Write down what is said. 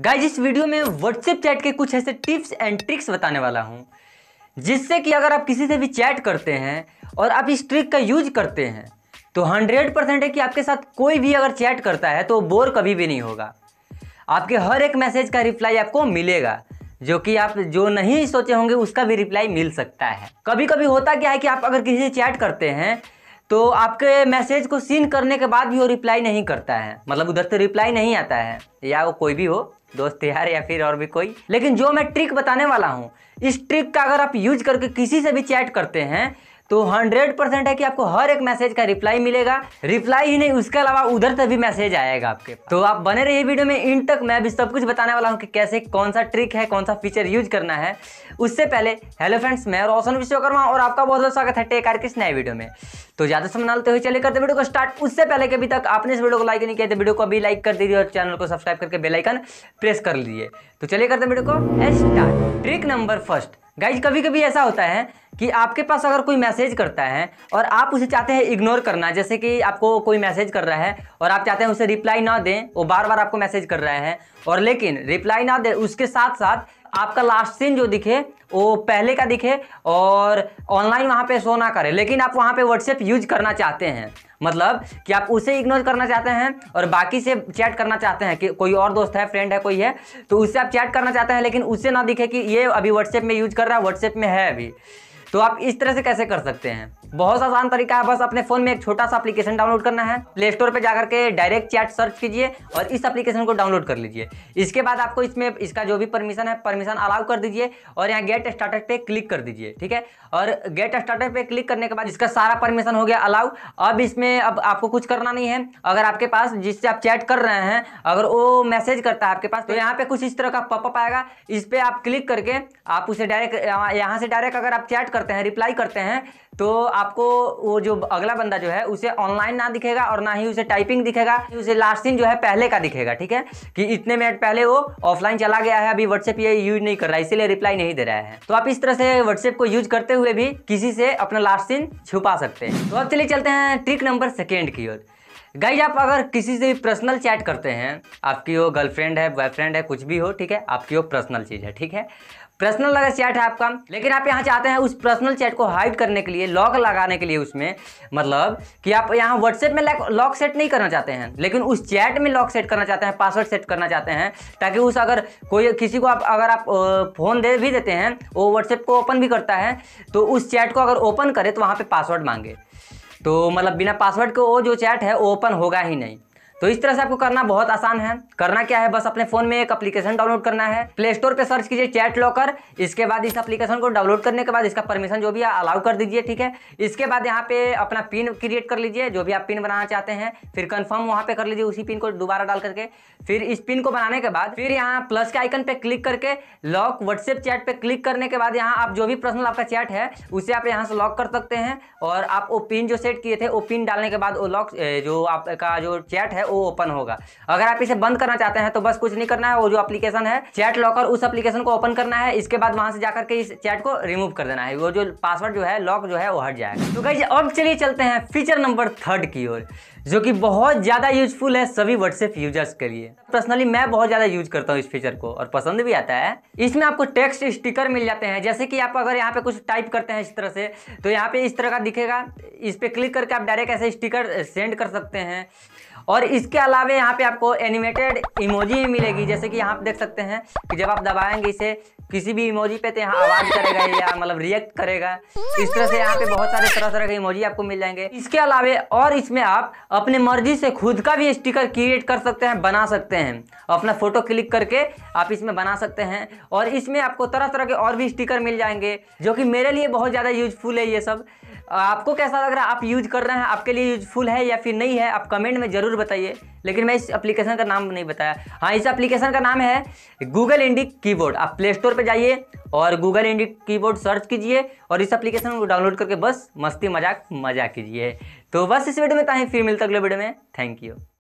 Guys इस video में WhatsApp chat के कुछ ऐसे टिप्स एंड ट्रिक्स बताने वाला हूँ, जिससे कि अगर आप किसी से भी चैट करते हैं और आप इस ट्रिक का यूज़ करते हैं तो हंड्रेड परसेंट है कि आपके साथ कोई भी अगर चैट करता है तो बोर कभी भी नहीं होगा। आपके हर एक मैसेज का रिप्लाई आपको मिलेगा, जो कि आप जो नहीं सोचे होंगे, उसका भी रिप्लाई मिल सकता है। कभी कभी होता क्या है कि आप अगर किसी से चैट करते हैं तो आपके मैसेज को सीन करने के बाद भी वो रिप्लाई नहीं करता है। मतलब उधर से रिप्लाई नहीं आता है, या वो कोई भी हो दोस्त यार या फिर और भी कोई। लेकिन जो मैं ट्रिक बताने वाला हूँ, इस ट्रिक का अगर आप यूज़ करके किसी से भी चैट करते हैं तो हंड्रेड परसेंट है कि आपको हर एक मैसेज का रिप्लाई मिलेगा। रिप्लाई ही नहीं, उसके अलावा उधर से भी मैसेज आएगा आपके तो आप बने रहिए वीडियो में, इन तक मैं भी सब कुछ बताने वाला हूँ कि कैसे, कौन सा ट्रिक है, कौन सा फीचर यूज़ करना है। उससे पहले हेलो फ्रेंड्स मैं रोशन विश्वकर्मा और आपका बहुत बहुत स्वागत है टेक आर किस नए वीडियो में। तो ज़्यादा समय डालते हुए चले करते वीडियो को स्टार्ट उससे पहले कि अभी तक आपने इस वीडियो को लाइक नहीं किया तो वीडियो को अभी लाइक कर दीजिए और चैनल को सब्सक्राइब करके बेलाइकन प्रेस कर लीजिए। तो चलिए करते वीडियो को start trick number first guys कभी कभी ऐसा होता है कि आपके पास अगर कोई मैसेज करता है और आप उसे चाहते हैं इग्नोर करना, जैसे कि आपको कोई मैसेज कर रहा है और आप चाहते हैं उसे रिप्लाई ना दें, वो बार बार आपको मैसेज कर रहा है और लेकिन रिप्लाई ना दे, उसके साथ साथ आपका लास्ट सीन जो दिखे, वो पहले का दिखे और ऑनलाइन वहाँ पे शो ना करे, लेकिन आप वहाँ पे व्हाट्सएप यूज़ करना चाहते हैं। मतलब कि आप उसे इग्नोर करना चाहते हैं और बाकी से चैट करना चाहते हैं कि कोई और दोस्त है फ्रेंड है, कोई है तो उससे आप चैट करना चाहते हैं, लेकिन उससे ना दिखे कि ये अभी व्हाट्सएप में यूज़ कर रहा है व्हाट्सएप में है अभी। तो आप इस तरह से कैसे कर सकते हैं? बहुत आसान तरीका है, बस अपने फ़ोन में एक छोटा सा एप्लीकेशन डाउनलोड करना है। प्ले स्टोर पर जाकर के डायरेक्ट चैट सर्च कीजिए और इस एप्लीकेशन को डाउनलोड कर लीजिए। इसके बाद आपको इसमें इसका जो भी परमिशन है परमिशन अलाउ कर दीजिए और यहाँ गेट स्टार्टर पे क्लिक कर दीजिए, ठीक है? और गेट स्टार्टर पे क्लिक करने के बाद इसका सारा परमिशन हो गया अलाउ अब इसमें अब आपको कुछ करना नहीं है। अगर आपके पास जिससे आप चैट कर रहे हैं, अगर वो मैसेज करता है आपके पास तो यहाँ पे कुछ इस तरह का पॉपअप आएगा। इस पर आप क्लिक करके आप उसे डायरेक्ट यहाँ से डायरेक्ट अगर आप चैट करते हैं रिप्लाई करते हैं तो आपको वो जो अगला बंदा जो है, उसे ऑनलाइन ना दिखेगा और ना ही उसे टाइपिंग दिखेगा उसे लास्ट सीन जो है पहले का दिखेगा, ठीक है? कि इतने मिनट पहले वो ऑफलाइन चला गया है, अभी व्हाट्सएप ये यूज़ नहीं कर रहा है, इसीलिए रिप्लाई नहीं दे रहा है। तो आप इस तरह से व्हाट्सएप को यूज़ करते हुए भी किसी से अपना लास्ट सीन छुपा सकते हैं। तो अब चलिए चलते हैं ट्रिक नंबर सेकेंड की ओर। गाइज़ आप अगर किसी से भी पर्सनल चैट करते हैं, आपकी वो गर्लफ्रेंड है बॉयफ्रेंड है, कुछ भी हो, ठीक है, आपकी वो पर्सनल चीज़ है, ठीक है? पर्सनल अगर चैट है आपका, लेकिन आप यहाँ चाहते हैं उस पर्सनल चैट को हाइड करने के लिए लॉक लगाने के लिए उसमें मतलब कि आप यहाँ व्हाट्सएप में लॉक सेट नहीं करना चाहते हैं, लेकिन उस चैट में लॉक सेट करना चाहते हैं पासवर्ड सेट करना चाहते हैं, ताकि उस अगर कोई, किसी को आप, अगर आप फ़ोन दे भी देते हैं, वो व्हाट्सएप को ओपन भी करता है तो उस चैट को अगर ओपन करे तो वहाँ पर पासवर्ड मांगे। तो मतलब बिना पासवर्ड के वो जो चैट है ओपन होगा ही नहीं। तो इस तरह से आपको करना बहुत आसान है। करना क्या है? बस अपने फ़ोन में एक एप्लीकेशन डाउनलोड करना है। प्ले स्टोर पे सर्च कीजिए चैट लॉकर इसके बाद इस एप्लीकेशन को डाउनलोड करने के बाद इसका परमिशन जो भी है अलाउ कर दीजिए, ठीक है? इसके बाद यहाँ पे अपना पिन क्रिएट कर लीजिए, जो भी आप पिन बनाना चाहते हैं। फिर कन्फर्म वहाँ पे कर लीजिए उसी पिन को दोबारा डाल करके। फिर इस पिन को बनाने के बाद फिर यहाँ प्लस के आइकन पे क्लिक करके लॉक व्हाट्सएप चैट पे क्लिक करने के बाद यहाँ आप जो भी पर्सनल आपका चैट है, उसे आप यहाँ से लॉक कर सकते हैं। और आप वो पिन जो सेट किए थे, वो पिन डालने के बाद वो लॉक जो आपका जो चैट है वो ओपन होगा। अगर आप इसे बंद करना चाहते हैं तो बस कुछ नहीं करना है, वो जो एप्लीकेशन है चैट लॉकर उस एप्लीकेशन को ओपन करना है, इसके बाद वहाँ से जाकर के इस चैट को रिमूव कर देना है। वो जो पासवर्ड जो है लॉक जो है, वो हट जाएगा। तो कहीं अब चलिए चलते हैं फीचर नंबर थर्ड की ओर, जो कि बहुत ज़्यादा यूजफुल है सभी व्हाट्सएप यूज़र्स के लिए। पर्सनली मैं बहुत ज़्यादा यूज़ करता हूँ इस फीचर को, और पसंद भी आता है। इसमें आपको टेक्स्ट स्टिकर मिल जाते हैं। जैसे कि आप अगर यहाँ पे कुछ टाइप करते हैं इस तरह से तो यहाँ पे इस तरह का दिखेगा। इस पर क्लिक करके आप डायरेक्ट ऐसे स्टिकर सेंड कर सकते हैं। और इसके अलावा यहाँ पे आपको एनिमेटेड इमोजी भी मिलेगी। जैसे कि यहाँ पे देख सकते हैं कि जब आप दबाएँगे इसे, किसी भी इमोजी पे तो यहाँ आवाज़ करेगा या मतलब रिएक्ट करेगा। इस तरह से यहाँ पे बहुत सारे तरह तरह के इमोजी आपको मिल जाएँगे। इसके अलावा और इसमें आप अपने मर्ज़ी से खुद का भी स्टिकर क्रिएट कर सकते हैं, बना सकते हैं। अपना फ़ोटो क्लिक करके आप इसमें बना सकते हैं। और इसमें आपको तरह तरह के और भी स्टिकर मिल जाएँगे, जो कि मेरे लिए बहुत ज़्यादा यूजफुल है ये सब। आपको कैसा लग रहा है? आप यूज़ कर रहे हैं, आपके लिए यूजफुल है या फिर नहीं है? आप कमेंट में ज़रूर बताइए। लेकिन मैं इस एप्लीकेशन का नाम नहीं बताया। हाँ इस एप्लीकेशन का नाम है गूगल इंडिक कीबोर्ड आप प्ले स्टोर पर जाइए और गूगल इंडिक कीबोर्ड सर्च कीजिए और इस एप्लीकेशन को डाउनलोड करके बस मस्ती मज़ाक मज़ा कीजिए। तो बस इस वीडियो में कहीं फिर मिलता अगले वीडियो में। Thank you